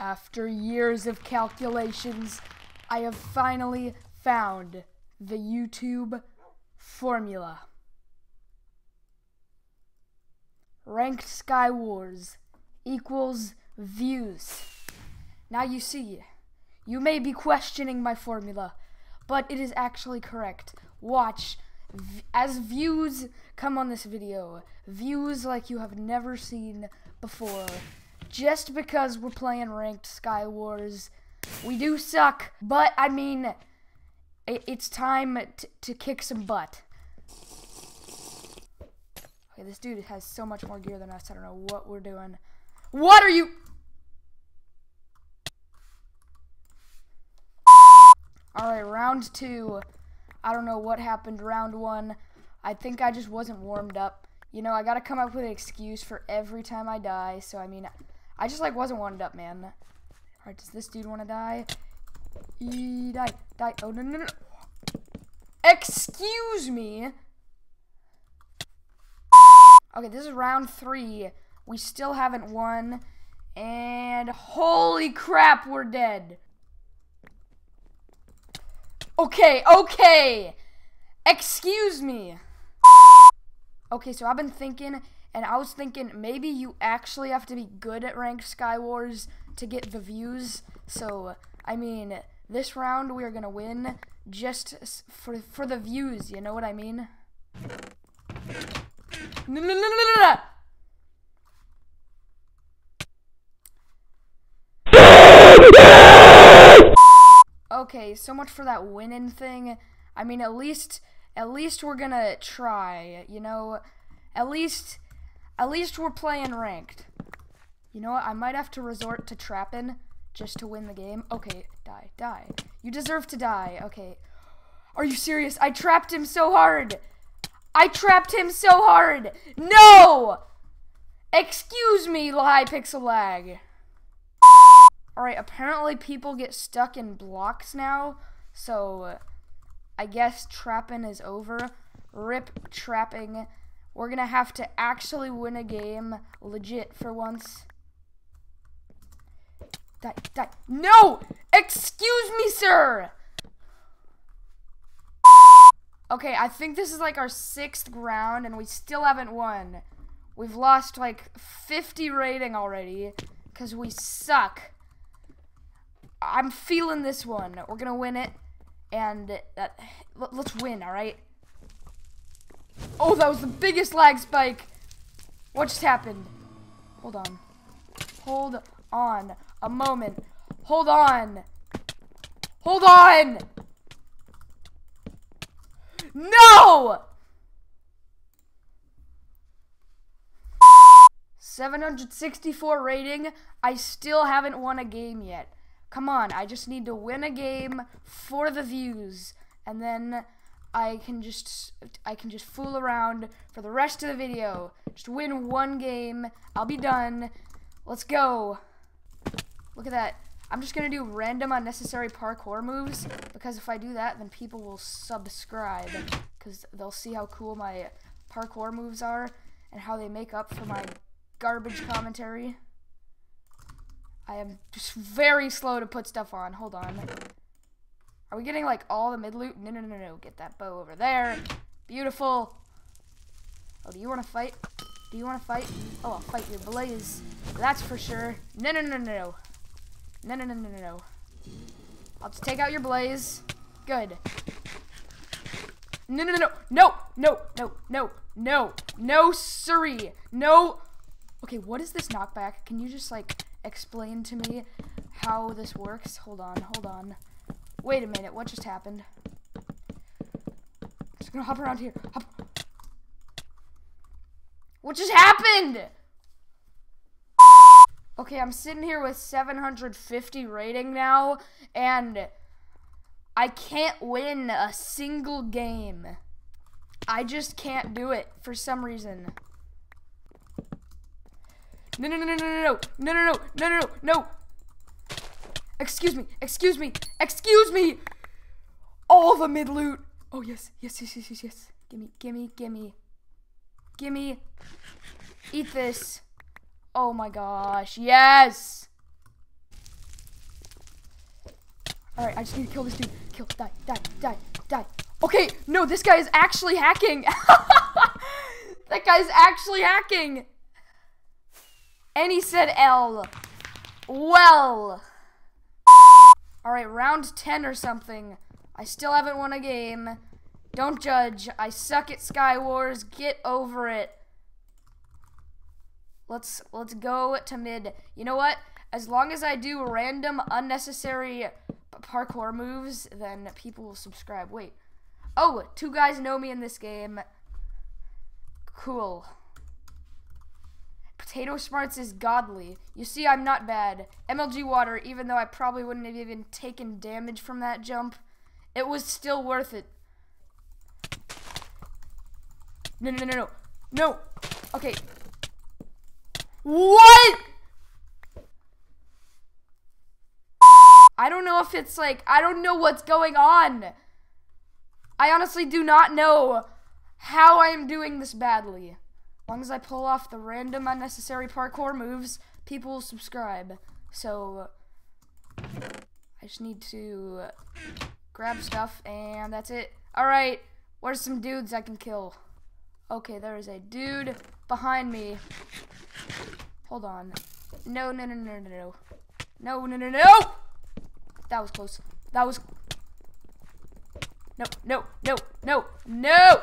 After years of calculations, I have finally found the YouTube formula. Ranked Sky Wars equals views. Now you see, you may be questioning my formula, but it is actually correct. Watch as views come on this video, views like you have never seen before. Just because we're playing ranked Sky Wars, we do suck, but I mean, it, it's time to kick some butt. Okay, this dude has so much more gear than us. I don't know what we're doing. What are you? Alright, round two. I don't know what happened round one. I think I just wasn't warmed up. You know, I gotta come up with an excuse for every time I die. So, I mean, I just, like, wasn't warmed up, man. Alright, does this dude want to die? E die. Die. Oh, no, no, no. Excuse me. Okay, this is round three. We still haven't won. And holy crap, we're dead. Okay, okay. Excuse me. Okay, so I've been thinking, and I was thinking maybe you actually have to be good at ranked Sky Wars to get the views. So, I mean, this round we are gonna win just for for the views. You know what I mean? No, no, no, no, no, no. Okay, so much for that winning thing. I mean, at least, at least we're gonna try. You know, at least, at least we're playing ranked. You know what? I might have to resort to trapping just to win the game. Okay, die, die. You deserve to die. Okay. Are you serious? I trapped him so hard. I trapped him so hard. No! Excuse me, Hypixel lag. Alright, apparently people get stuck in blocks now. So, I guess trapping is over. Rip trapping. We're gonna have to actually win a game legit for once. Die, die. No! Excuse me, sir! Okay, I think this is like our sixth round, and we still haven't won. We've lost like 50 rating already, because we suck. I'm feeling this one. We're gonna win it, and let- let's win, alright? Oh, that was the biggest lag spike! What just happened? Hold on. Hold on. A moment. Hold on. Hold on! No! 764 rating. I still haven't won a game yet. Come on, I just need to win a game for the views and then I can just I can just fool around for the rest of the video. Just win one game. I'll be done. Let's go. Look at that. I'm just gonna do random unnecessary parkour moves because if I do that, then people will subscribe because they'll see how cool my parkour moves are and how they make up for my garbage commentary. I am just very slow to put stuff on. Hold on. Are we getting like all the mid loot? No, no, no, no. Get that bow over there. Beautiful. Oh, do you want to fight? Do you want to fight? Oh, I'll fight your blaze. That's for sure. No, no, no, no, no. No, no, no, no, no, no. I'll just take out your blaze. Good. No, no, no, no, no, no, no, no, no, siree. No. Okay, what is this knockback? Can you just like explain to me how this works? Hold on, hold on. Wait a minute, what just happened? Just gonna hop around here. Hop. What just happened? Okay, I'm sitting here with 750 rating now, and I can't win a single game. I just can't do it for some reason. No, no, no, no, no, no, no, no, no, no, no, no, no. Excuse me, excuse me, excuse me. All the mid loot. Oh yes, yes, yes, yes, yes, yes. Gimme, gimme, gimme, gimme. Eat this. Oh my gosh, yes. Alright, I just need to kill this dude. Kill, die, die, die, die. Okay, no, this guy is actually hacking. that guy's actually hacking. And he said L. Well. Round 10 or something. I still haven't won a game. Don't judge. I suck at Sky Wars. Get over it. Let's let's go to mid. You know what? As long as I do random unnecessary parkour moves, then people will subscribe. Wait. Oh, two guys know me in this game. Cool. Potato Smarts is godly. You see, I'm not bad. MLG Water, even though I probably wouldn't have even taken damage from that jump, it was still worth it. No, no, no, no, no. Okay. What? I don't know if it's like, I don't know what's going on. I honestly do not know how I am doing this badly. As long as I pull off the random unnecessary parkour moves, people will subscribe. So, I just need to grab stuff, and that's it. Alright, where's some dudes I can kill? Okay, there is a dude behind me. Hold on. No, no, no, no, no, no. No, no, no, no! That was close. That was. No, no, no, no, no!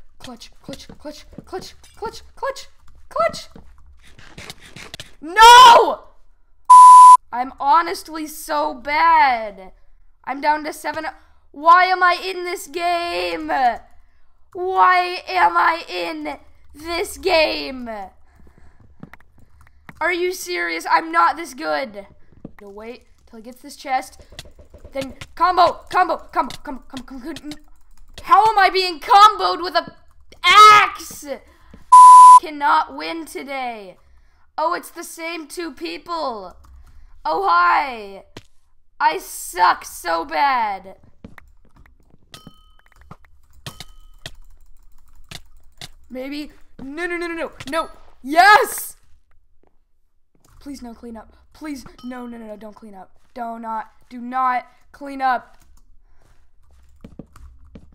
Clutch, clutch, clutch, clutch, clutch, clutch, clutch. No! I'm honestly so bad. I'm down to seven. Why am I in this game? Why am I in this game? Are you serious? I'm not this good. No, wait till he gets this chest. Then combo, combo, combo, combo, combo, combo. How am I being comboed with a axe? Cannot win today. Oh, it's the same two people. Oh, hi. I suck so bad. Maybe. No, no, no, no, no. No. Yes! Please no clean up. Please. No, no, no, no. Don't clean up. Do not. Do not clean up.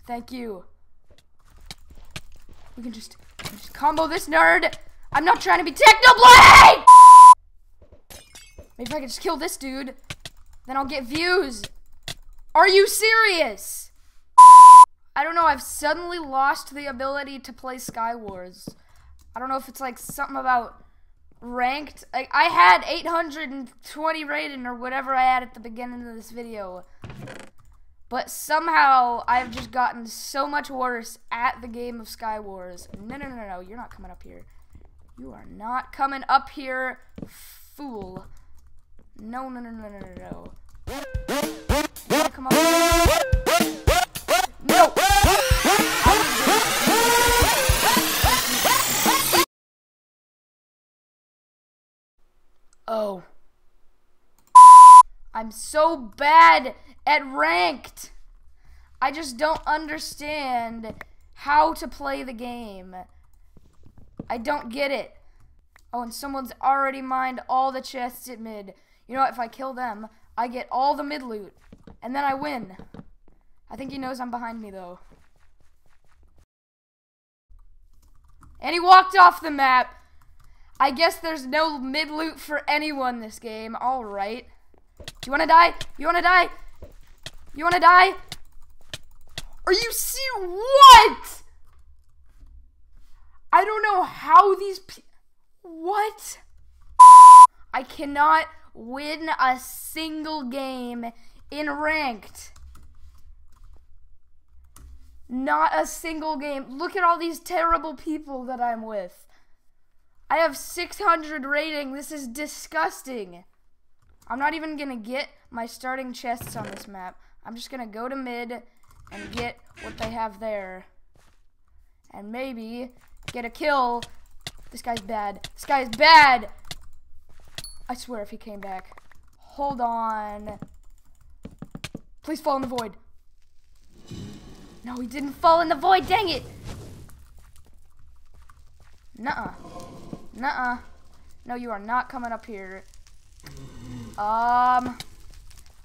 Thank you. We can just, just combo this nerd. I'm not trying to be Technoblade! Maybe if I can just kill this dude, then I'll get views. Are you serious? I don't know, I've suddenly lost the ability to play Sky Wars. I don't know if it's like something about ranked. Like, I had 820 rating or whatever I had at the beginning of this video. But somehow I've just gotten so much worse at the game of Sky Wars. No, no, no, no, you're not coming up here. You are not coming up here, fool. No, no, no, no, no, no, no. Come up here. No! Oh. I'm so bad at ranked. I just don't understand how to play the game. I don't get it. Oh, and someone's already mined all the chests at mid. You know what? If I kill them, I get all the mid loot. And then I win. I think he knows I'm behind me, though. And he walked off the map. I guess there's no mid loot for anyone this game. Alright. You wanna die? You wanna die? You wanna die? Are you see what? I don't know how these what? I cannot win a single game in ranked. Not a single game. Look at all these terrible people that I'm with. I have 600 rating. This is disgusting. I'm not even going to get my starting chests on this map. I'm just going to go to mid and get what they have there. And maybe get a kill. This guy's bad. This guy's bad. I swear if he came back. Hold on. Please fall in the void. No, he didn't fall in the void. Dang it. Nuh-uh. Nuh-uh. No, you are not coming up here. Um,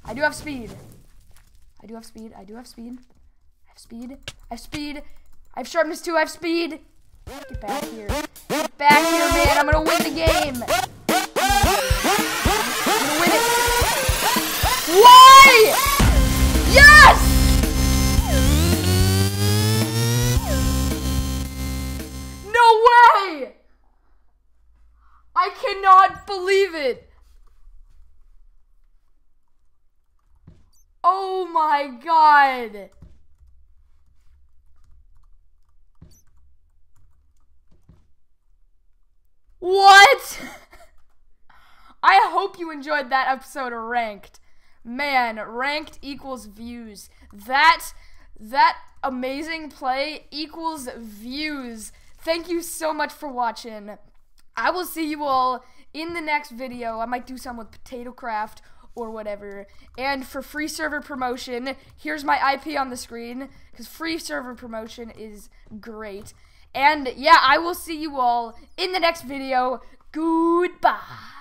I do have speed. I do have speed. I do have speed. I have speed. I have speed. I have sharpness too. I have speed. Get back here. Get back here, man. I'm gonna win the game. I'm gonna win it. Why? Yes! No way! I cannot believe it. Oh my god. What? I hope you enjoyed that episode of Ranked. Man, Ranked equals views. That that amazing play equals views. Thank you so much for watching. I will see you all in the next video. I might do some with Potato Craft or whatever. And for free server promotion, here's my IP on the screen because free server promotion is great. And yeah, I will see you all in the next video. Goodbye.